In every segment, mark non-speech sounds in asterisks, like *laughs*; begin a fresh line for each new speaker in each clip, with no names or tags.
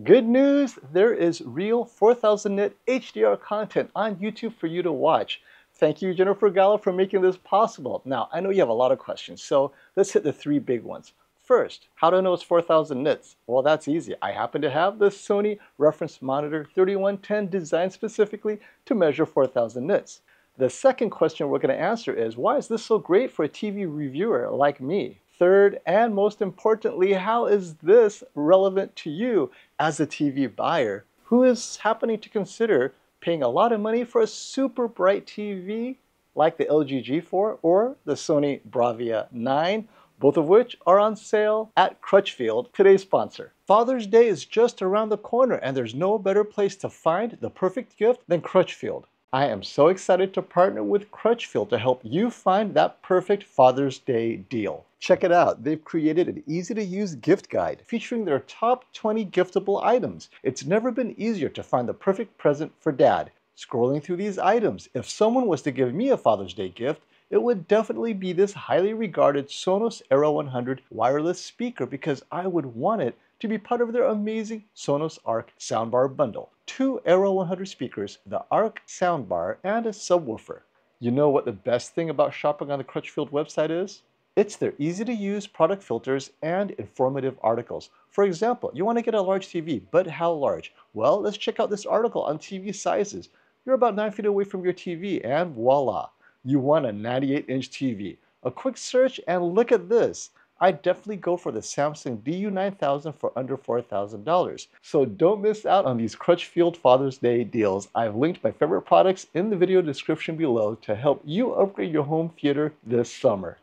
Good news, there is real 4000 nit HDR content on YouTube for you to watch. Thank you, Jennifer Gallo, for making this possible. Now, I know you have a lot of questions, so let's hit the three big ones. First, how do I know it's 4000 nits? Well, that's easy. I happen to have the Sony Reference Monitor 3110 designed specifically to measure 4000 nits. The second question we're going to answer is, why is this so great for a TV reviewer like me? Third, and most importantly, how is this relevant to you as a TV buyer who is happening to consider paying a lot of money for a super bright TV like the LG G4 or the Sony Bravia 9, both of which are on sale at Crutchfield, today's sponsor. Father's Day is just around the corner and there's no better place to find the perfect gift than Crutchfield. I am so excited to partner with Crutchfield to help you find that perfect Father's Day deal. Check it out. They've created an easy to use gift guide featuring their top 20 giftable items. It's never been easier to find the perfect present for dad. Scrolling through these items, if someone was to give me a Father's Day gift, it would definitely be this highly regarded Sonos Era 100 wireless speaker because I would want it to be part of their amazing Sonos Arc soundbar bundle. Two Era 100 speakers, the Arc soundbar, and a subwoofer. You know what the best thing about shopping on the Crutchfield website is? It's their easy to use product filters and informative articles. For example, you want to get a large TV, but how large? Well, let's check out this article on TV sizes. You're about 9 feet away from your TV and voila, you want a 98 inch TV. A quick search and look at this. I'd definitely go for the Samsung DU9000 for under $4,000. So don't miss out on these Crutchfield Father's Day deals. I've linked my favorite products in the video description below to help you upgrade your home theater this summer.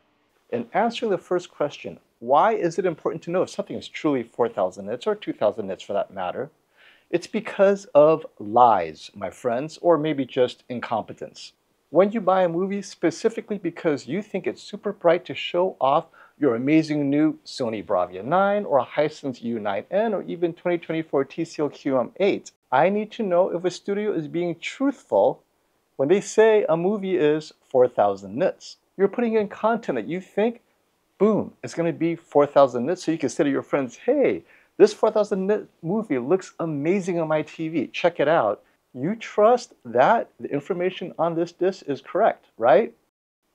In answering the first question, why is it important to know if something is truly 4,000 nits or 2,000 nits for that matter? It's because of lies, my friends, or maybe just incompetence. When you buy a movie specifically because you think it's super bright to show off your amazing new Sony Bravia 9 or a Hisense U9N or even 2024 TCL QM8. I need to know if a studio is being truthful when they say a movie is 4,000 nits. You're putting in content that you think, boom, it's going to be 4,000 nits so you can say to your friends, hey, this 4,000 nit movie looks amazing on my TV. Check it out. You trust that the information on this disc is correct, right?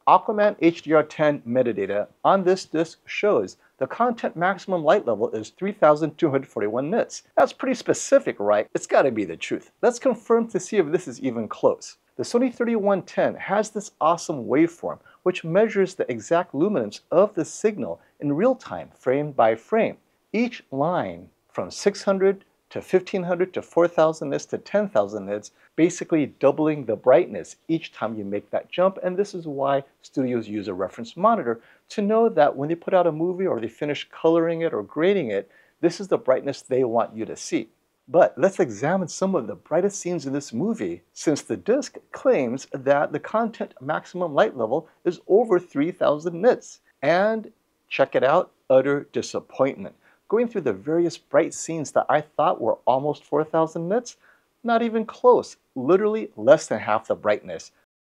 Aquaman HDR10 metadata on this disk shows the content maximum light level is 3241 nits. That's pretty specific, right? It's gotta be the truth. Let's confirm to see if this is even close. The Sony 3110 has this awesome waveform which measures the exact luminance of the signal in real time, frame by frame. Each line from 600 to 1500 to 4000 nits to 10,000 nits, basically doubling the brightness each time you make that jump. And this is why studios use a reference monitor to know that when they put out a movie or they finish coloring it or grading it, this is the brightness they want you to see. But let's examine some of the brightest scenes in this movie since the disc claims that the content maximum light level is over 3000 nits. And check it out, utter disappointment going through the various bright scenes that I thought were almost 4,000 nits, not even close, literally less than half the brightness.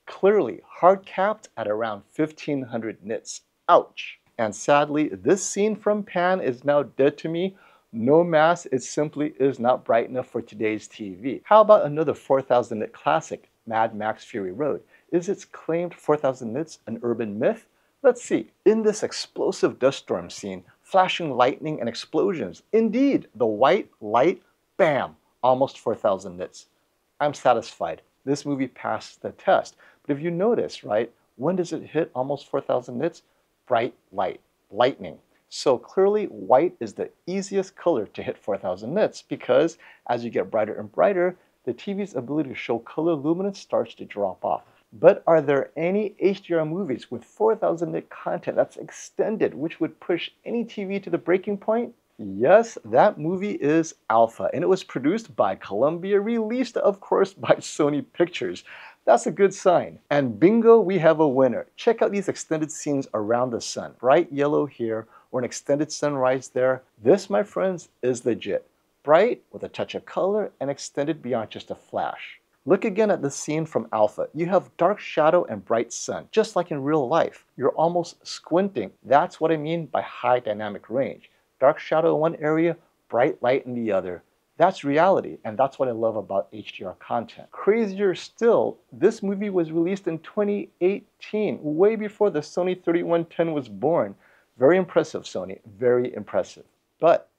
Clearly hard capped at around 1500 nits. Ouch. And sadly, this scene from Pan is now dead to me. No mass, it simply is not bright enough for today's TV. How about another 4000 nit classic, Mad Max Fury Road? Is its claimed 4000 nits an urban myth? Let's see. In this explosive dust storm scene, flashing lightning and explosions. Indeed, the white light, bam, almost 4,000 nits. I'm satisfied. This movie passed the test. But if you notice, right, when does it hit almost 4,000 nits? Bright light, lightning. So clearly white is the easiest color to hit 4,000 nits because as you get brighter and brighter, the TV's ability to show color luminance starts to drop off. But are there any HDR movies with 4000 nit content that's extended, which would push any TV to the breaking point? Yes, that movie is Alpha, and it was produced by Columbia, released, of course, *laughs* by Sony Pictures. That's a good sign. And bingo, we have a winner. Check out these extended scenes around the sun. Bright yellow here, or an extended sunrise there. This, my friends, is legit. Bright, with a touch of color, and extended beyond just a flash. Look again at the scene from Alpha. You have dark shadow and bright sun, just like in real life. You're almost squinting. That's what I mean by high dynamic range. Dark shadow in one area, bright light in the other. That's reality, and that's what I love about HDR content. Crazier still, this movie was released in 2018, way before the Sony 3110 was born. Very impressive, Sony, very impressive. But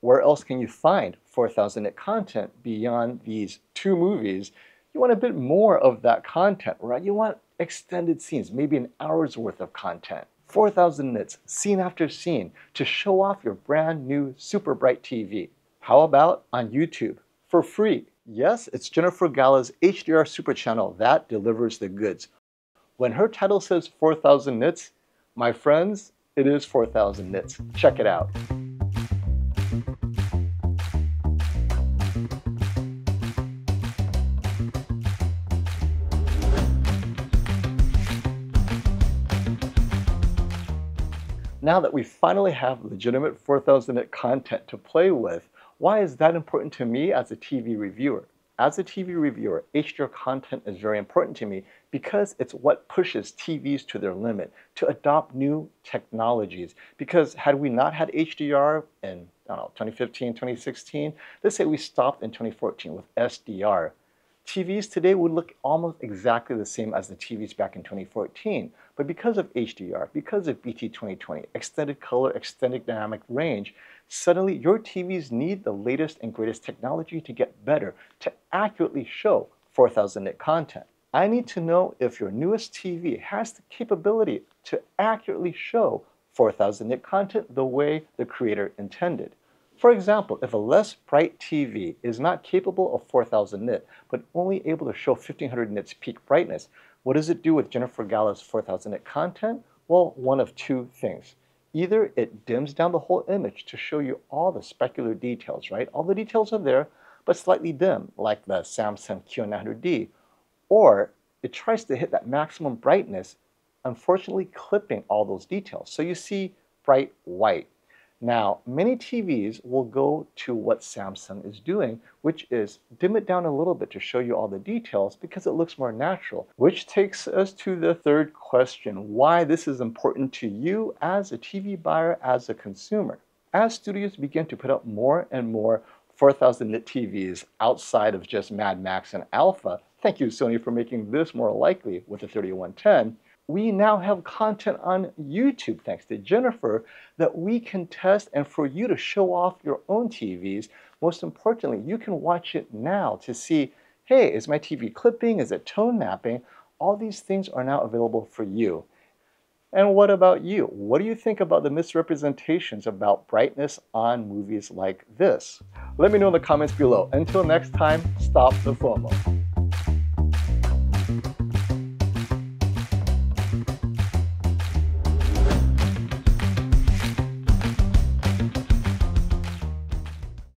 where else can you find 4000 nit content beyond these two movies? You want a bit more of that content, right? You want extended scenes, maybe an hour's worth of content. 4000 nits, scene after scene, to show off your brand new super bright TV. How about on YouTube? For free. Yes, it's Jennifer Gala's HDR Super Channel that delivers the goods. When her title says 4000 nits, my friends, it is 4000 nits. Check it out. Now that we finally have legitimate 4000 nit content to play with, why is that important to me as a TV reviewer? As a TV reviewer, HDR content is very important to me because it's what pushes TVs to their limit, to adopt new technologies. Because had we not had HDR in, I don't know, 2015, 2016, let's say we stopped in 2014 with SDR, TVs today would look almost exactly the same as the TVs back in 2014. But because of HDR, because of BT 2020, extended color, extended dynamic range, Suddenly, your TVs need the latest and greatest technology to get better, to accurately show 4000 nit content. I need to know if your newest TV has the capability to accurately show 4000 nit content the way the creator intended. For example, if a less bright TV is not capable of 4000 nit, but only able to show 1500 nits peak brightness, what does it do with Jennifer Gala's 4000 nit content? Well, one of two things. Either it dims down the whole image to show you all the specular details, right? All the details are there, but slightly dim, like the Samsung Q900D, or it tries to hit that maximum brightness, unfortunately clipping all those details. So you see bright white. Now, many TVs will go to what Samsung is doing, which is dim it down a little bit to show you all the details because it looks more natural. Which takes us to the third question, why this is important to you as a TV buyer, as a consumer. As studios begin to put up more and more 4000 nit TVs outside of just Mad Max and Alpha, thank you Sony for making this more likely with the 3110, we now have content on YouTube, thanks to Jennifer, that we can test and for you to show off your own TVs. Most importantly, you can watch it now to see, hey, is my TV clipping? Is it tone mapping? All these things are now available for you. And what about you? What do you think about the misrepresentations about brightness on movies like this? Let me know in the comments below. Until next time, stop the FOMO.